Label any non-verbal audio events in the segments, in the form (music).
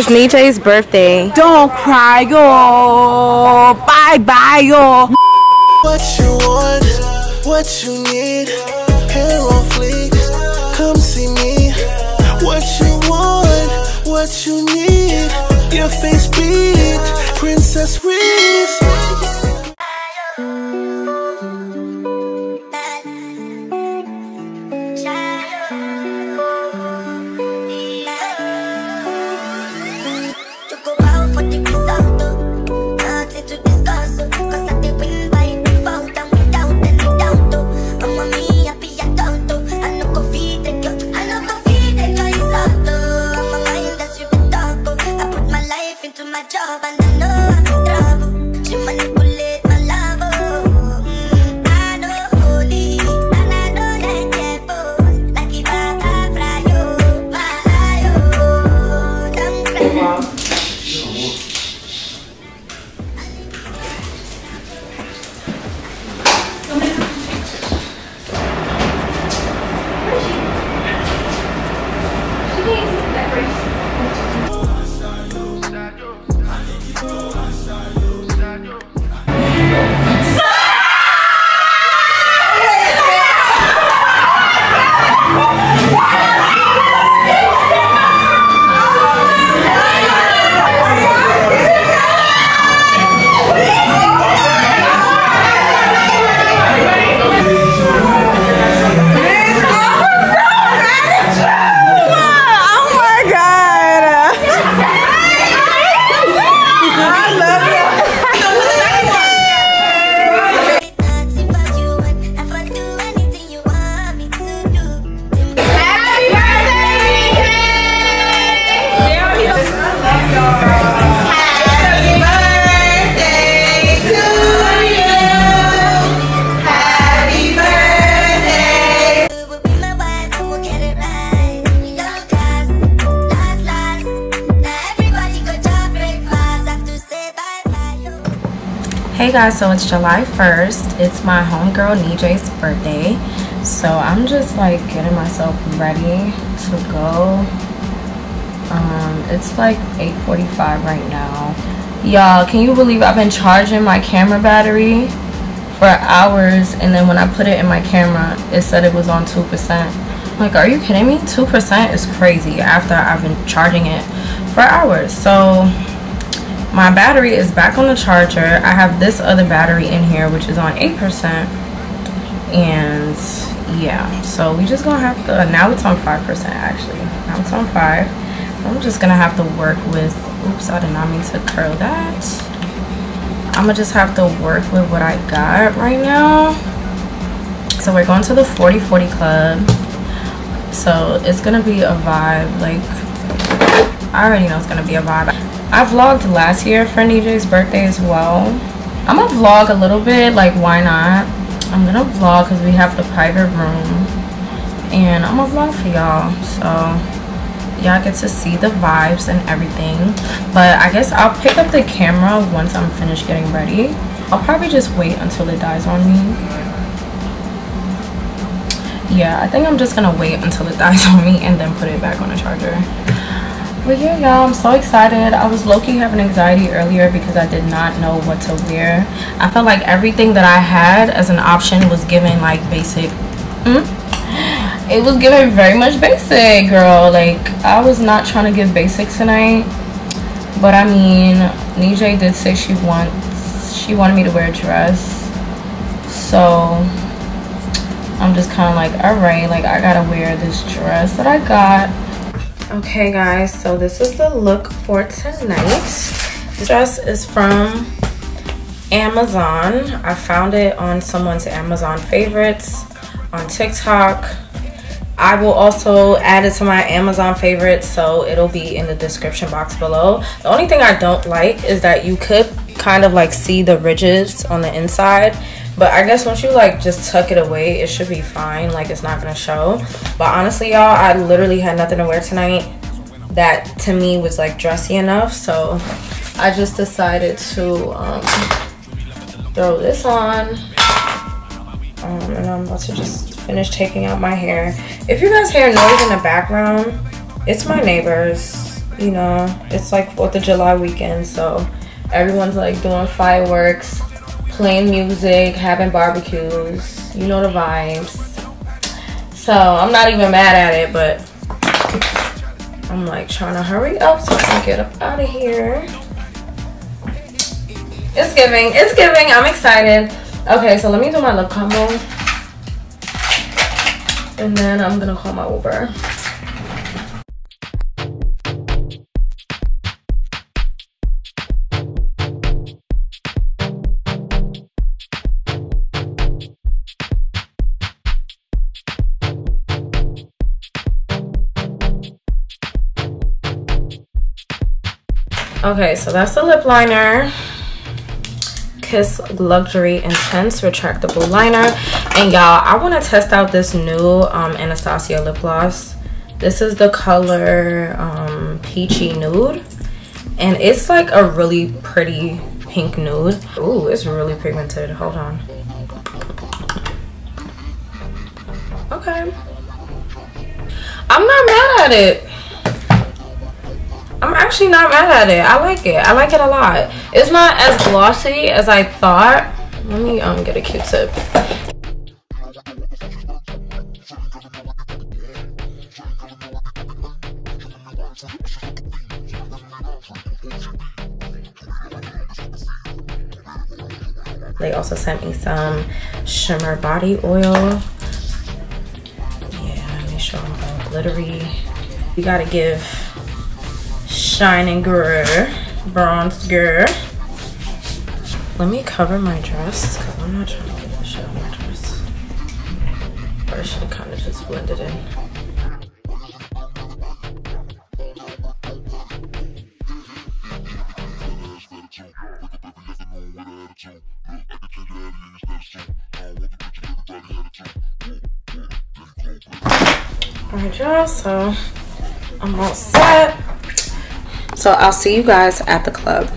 It's Nijay's birthday. Don't cry, yo. Bye bye, yo. What you want, what you need, hair on fleek, come see me. What you want, what you need, your face beat, Princess Rese. Job and I know I'm in trouble. She manipulate guys, so it's July 1st. It's my homegirl Nijay's birthday. So I'm just like getting myself ready to go. Um, it's like 8:45 right now. Y'all, can you believe I've been charging my camera battery for hours and then when I put it in my camera, it said it was on 2%. Like, are you kidding me? 2% is crazy after I've been charging it for hours. So, my battery is back on the charger. I have this other battery in here which is on 8% and yeah so we just gonna have to now it's on 5% actually. Now it's on 5 i'm just gonna have to work with oops i did not mean to curl that. I'm gonna just have to work with what i got right now. So we're going to the 40 40 club. So it's gonna be a vibe like I already know it's gonna be a vibe. I vlogged last year for DJ's birthday as well. I'm gonna vlog a little bit, like why not? I'm gonna vlog because we have the private room. And I'm gonna vlog for y'all. So y'all get to see the vibes and everything. But I guess I'll pick up the camera once I'm finished getting ready. I'll probably just wait until it dies on me. Yeah, I think I'm just gonna wait until it (laughs) dies on me and then put it back on the charger. But yeah, y'all, I'm so excited. I was low-key having anxiety earlier because I did not know what to wear. I felt like everything that I had as an option was given like basic. Hmm? It was given very much basic, girl. Like, I was not trying to give basic tonight. But I mean, Nijay did say she wants, she wanted me to wear a dress. So, I'm just kind of like, alright, like, I gotta wear this dress that I got. Okay guys, so this is the look for tonight. This dress is from Amazon. I found it on someone's Amazon favorites on TikTok. I will also add it to my Amazon favorites, so it'll be in the description box below. The only thing I don't like is that you could kind of like see the ridges on the inside but I guess once you like just tuck it away, it should be fine. Like it's not gonna show. But honestly, y'all, I literally had nothing to wear tonight that to me was like dressy enough. So I just decided to um, throw this on. Um, and I'm about to just finish taking out my hair. If you guys hear noise in the background, it's my neighbors. you know, it's like 4th of July weekend, so everyone's like doing fireworks, playing music, having barbecues, you know the vibes. So I'm not even mad at it, but I'm like trying to hurry up so I can get up out of here. It's giving, it's giving, I'm excited. Okay, so let me do my lip combo. And then I'm gonna call my Uber. Okay, so that's the lip liner. Kiss Luxury Intense Retractable Liner. And y'all, I want to test out this new um, Anastasia lip gloss. This is the color um, Peachy Nude. And it's like a really pretty pink nude. Ooh, it's really pigmented. Hold on. Okay. I'm not mad at it. I'm actually not mad at it. I like it. I like it a lot. It's not as glossy as I thought. Let me um get a Q-tip. They also sent me some shimmer body oil. Yeah, make sure I'm glittery. You gotta give shining girl, bronze girl. Let me cover my dress because I'm not trying to get on my dress. Or I should kind of just blend it in. Alright y'all, so I'm all set. So I'll see you guys at the club.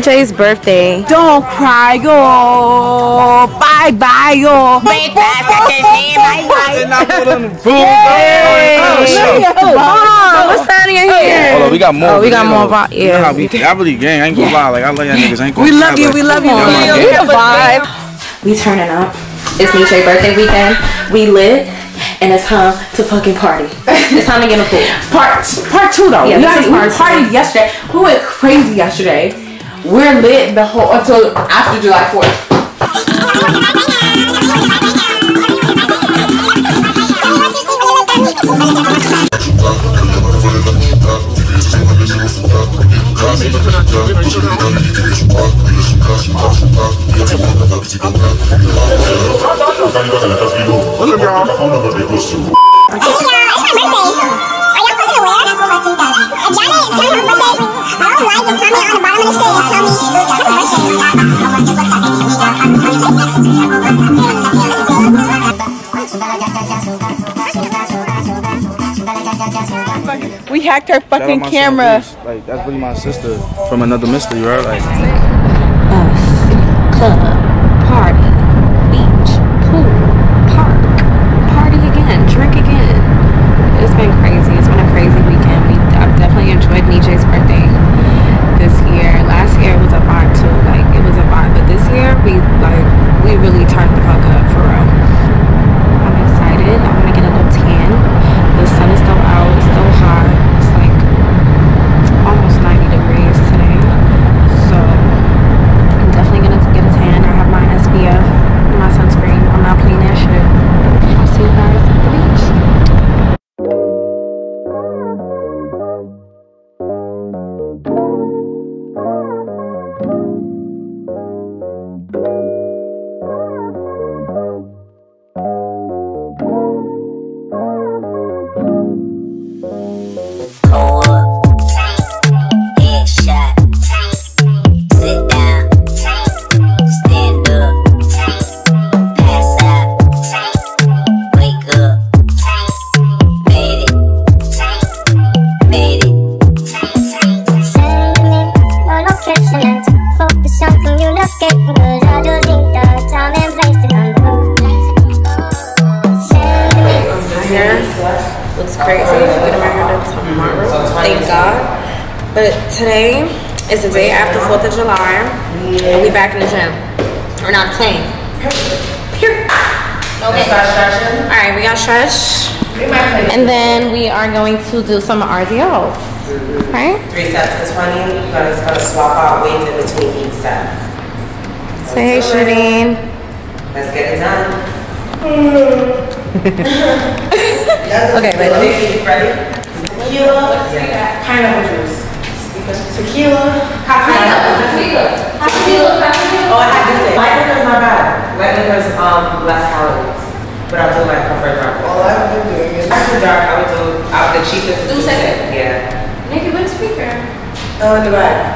It's Niche's birthday. Don't cry, yo. Bye bye, yo. Bye Mom, what's happening here? Hold on, we got more. Oh, we got more know. vi- You know yeah. how we, I really gang. I ain't gonna lie. Like I love y'all niggas. I ain't gonna We love you, we love you. We my love you. vibe. We turning up. It's Niche's birthday weekend. We lit, and it's time to fucking party. It's time to get a the pool. Part part two though. Yeah, we, this got, is we part two. partied yesterday. We went crazy yesterday. We're lit the whole until after July 4th. Y'all. hacked her fucking camera. Like that's really my sister from another mystery, right? Like. today is the day after 4th of July. And we back in the gym. We're not playing. Period. Okay. All right, we got stretch. And then we are going to do some RDLs. Right? Three sets of 20, but it's going to swap out weights in between each set. Say hey, Shireen. Let's get it done. (laughs) okay, ready? Ready? You kind of Tequila. Tequila. Tequila. Tequila. Oh, I had to say. Light liquor's not bad. Light liquor's um, less calories. But I do like comfort dark. All I've been doing is. After dark, I would do out the cheapest. Do second. Yeah. Nikki, what is speaker? Uh, oh, in the back.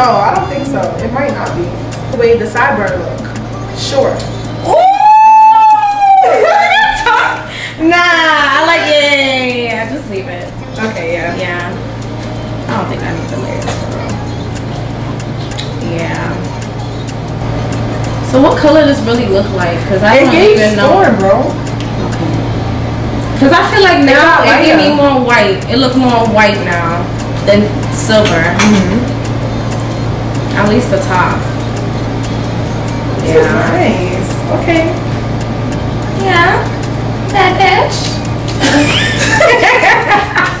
Fourth. sideburn look. Short. (laughs) Nah, I like it. Yeah, just leave it. Okay, yeah. Yeah. I don't think I need the layers. Yeah. So what color does really look like? Cause I It don't gave even know. storm, bro. Cause I feel like now it give me more white. It looks more white now than silver. Mm-hmm. At least the top. Yeah. Nice. Okay. Yeah. That bitch. (laughs)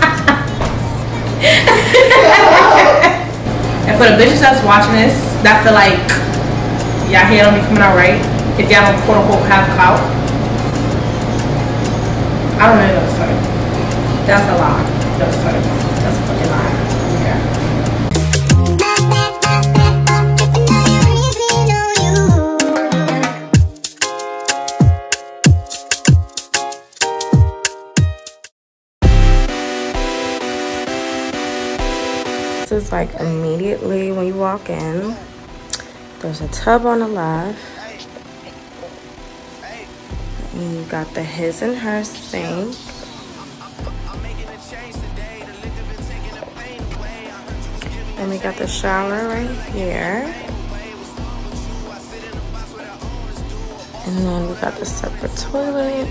And for the bitches that's watching this, that feel like y'all hair don't be coming out right, if y'all don't quote unquote have clout, I don't know that's funny. That's a lie. That's funny. Like immediately when you walk in. There's a tub on the left. And you got the his and her sink. And we got the shower right here. And then we got the separate toilet.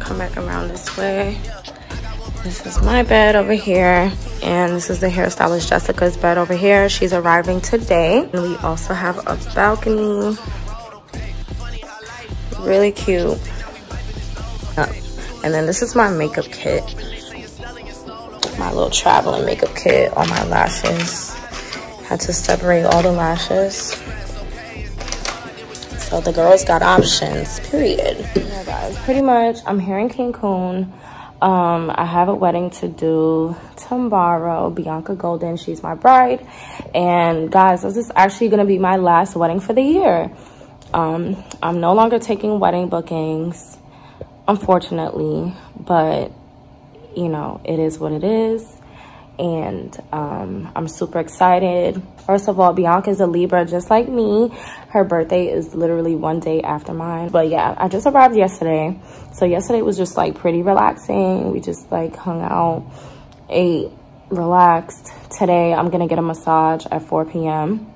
Come back around this way. This is my bed over here. And this is the hairstylist Jessica's bed over here. She's arriving today. And we also have a balcony. Really cute. And then this is my makeup kit. My little traveling makeup kit. All my lashes. Had to separate all the lashes. So the girls got options, period. Yeah, guys, pretty much I'm here in Cancun. Um, I have a wedding to do tomorrow. Bianca Golden, she's my bride. And guys, this is actually gonna be my last wedding for the year. Um, I'm no longer taking wedding bookings, unfortunately, but you know, it is what it is. And um, I'm super excited. First of all, Bianca's a Libra just like me. Her birthday is literally one day after mine. But yeah, I just arrived yesterday. So yesterday was just like pretty relaxing. We just like hung out, ate, relaxed. Today, I'm gonna get a massage at 4 p.m.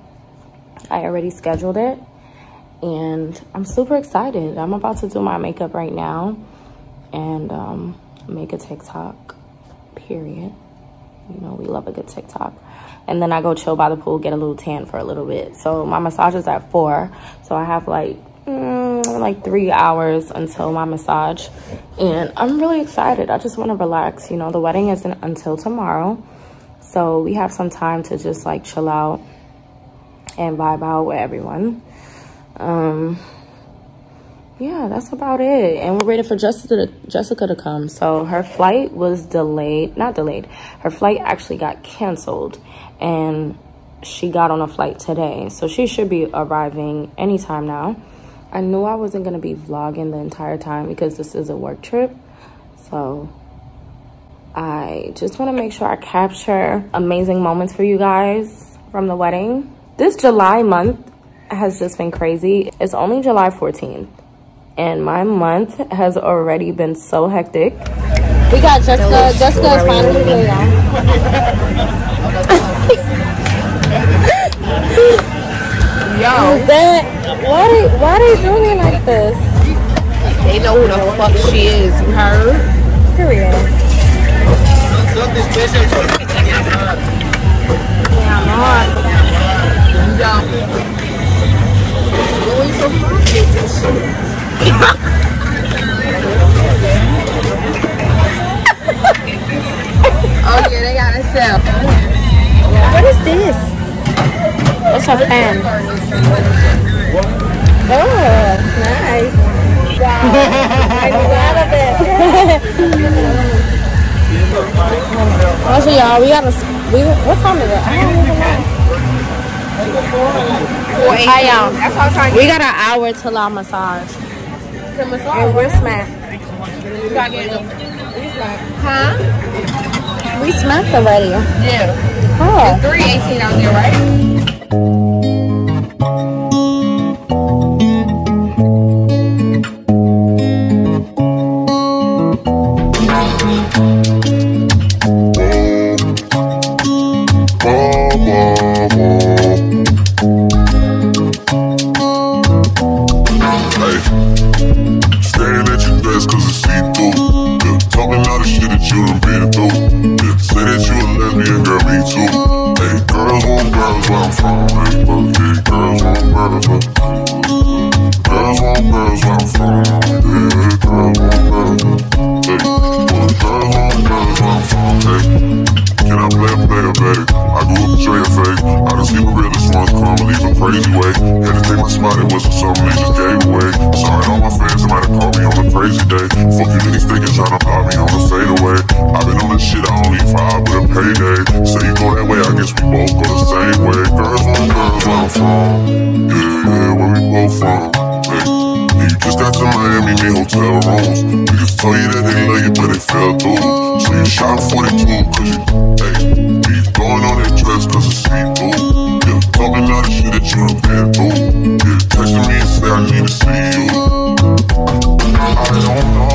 I already scheduled it and I'm super excited. I'm about to do my makeup right now and um, make a TikTok, period. You know, we love a good TikTok. And then I go chill by the pool, get a little tan for a little bit. So my massage is at four. So I have like, mm, like three hours until my massage. And I'm really excited. I just want to relax. You know, the wedding isn't until tomorrow. So we have some time to just like chill out and vibe out with everyone. Um, yeah, that's about it. And we're waiting for Jessica to, Jessica to come. So her flight was delayed, not delayed. Her flight actually got canceled and she got on a flight today. So she should be arriving anytime now. I knew I wasn't going to be vlogging the entire time because this is a work trip. So I just want to make sure I capture amazing moments for you guys from the wedding. This July month has just been crazy. It's only July 14th and my month has already been so hectic. We got Jessica. Jessica is finally here. Yo. (laughs) That, why they, why they doing it like this? They know who the fuck she is, you heard? Period. Yeah, I'm on. Oh yeah, they got a cell. What is this? It's a fan. Oh, nice. Wow. I'm glad of it. (laughs) also, y'all, we gotta. We, what time is it? I don't even know. Hi, y'all. That's what I'm trying to We got an hour till our massage. Massage. And we're smacked. You gotta get them. Huh? We smacked already. Yeah. Oh. 318 out there, right? that I need to see you. I don't know.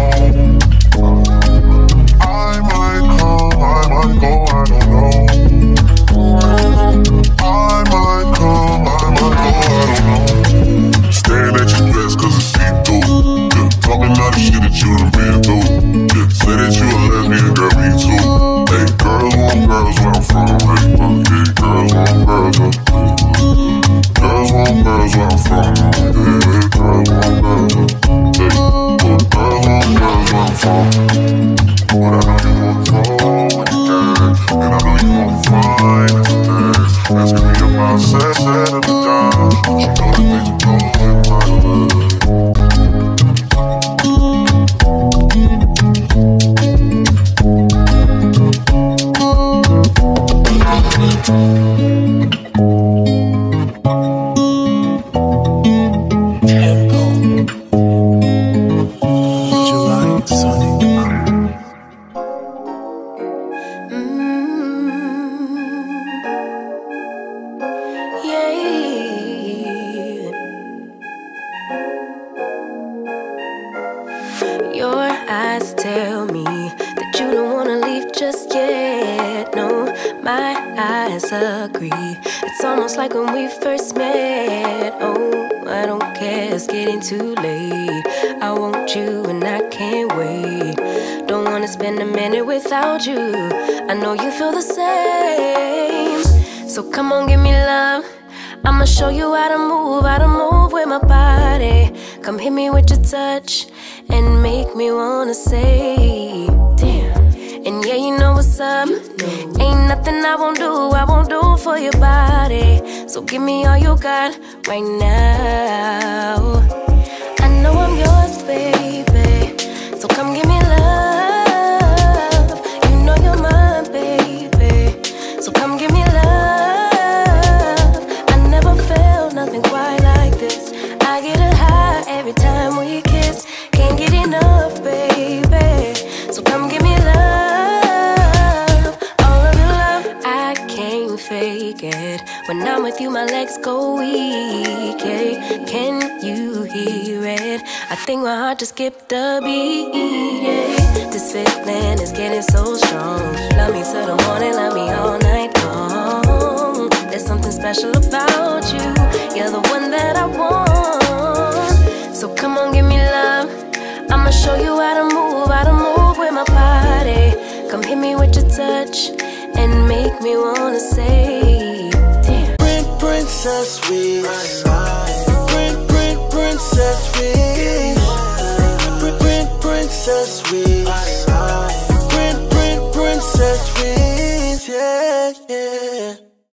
been a minute without you. I know you feel the same. So come on, give me love. I'ma show you how to move, how to move with my body. Come hit me with your touch and make me wanna say, damn. And yeah, you know what's up. Ain't nothing I won't do, I won't do for your body. So give me all you got right now. I know I'm yours, babe. fake it. When I'm with you, my legs go weak. Yeah. Can you hear it? I think my heart just skipped a beat. Yeah. This feeling is getting so strong. Love me till the morning, love me all night long. There's something special about you. You're the one that I want. So come on, give me love. I'ma show you how to move, how to move with my body. Come hit me with your touch and make me wanna say, damn. Print princess wish. Print print princess wish. Print princess wish. Print print princess wish. Yeah yeah.